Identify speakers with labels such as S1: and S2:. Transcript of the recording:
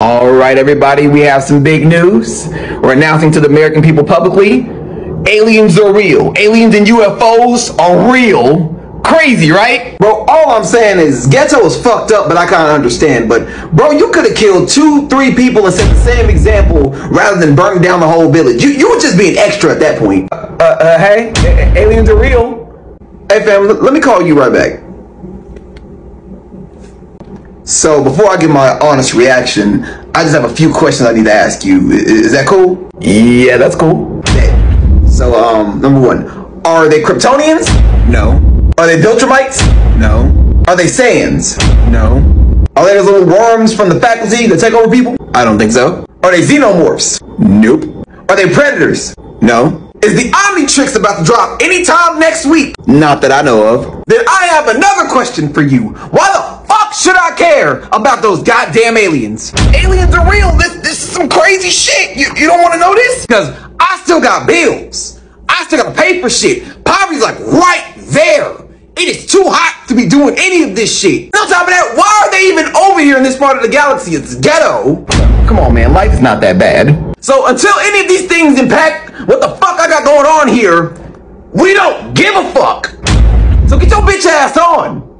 S1: All right, everybody, we have some big news. We're announcing to the American people publicly aliens are real. Aliens and UFOs are real. Crazy, right?
S2: Bro, all I'm saying is Geto is fucked up, but I kind of understand. But, bro, you could have killed two, three people and set the same example rather than burning down the whole village. You, you were just being extra at that point.
S1: Uh, uh hey, aliens are real.
S2: Hey, fam, let me call you right back. So, before I give my honest reaction, I just have a few questions I need to ask you. Is that cool?
S1: Yeah, that's cool.
S2: So, um, number one, are they Kryptonians?
S1: No,
S2: Are they Viltrumites?
S1: no,
S2: Are they Saiyans?
S1: no.
S2: Are they those little worms from the faculty that take over people?
S1: I don't think so.
S2: Are they xenomorphs?
S1: Nope.
S2: Are they predators?
S1: No.
S2: Is the Omnitrix about to drop anytime next week?
S1: Not that I know of.
S2: Then I have another question for you. Why the should I care about those goddamn aliens? Aliens are real. This this is some crazy shit. You, you don't want to know this? Because I still got bills. I still gotta pay for shit. Poverty's like right there. It is too hot to be doing any of this shit. And on top of that, why are they even over here in this part of the galaxy? It's ghetto.
S1: Come on, man. Life is not that bad.
S2: So until any of these things impact what the fuck I got going on here, we don't give a fuck. So get your bitch ass on.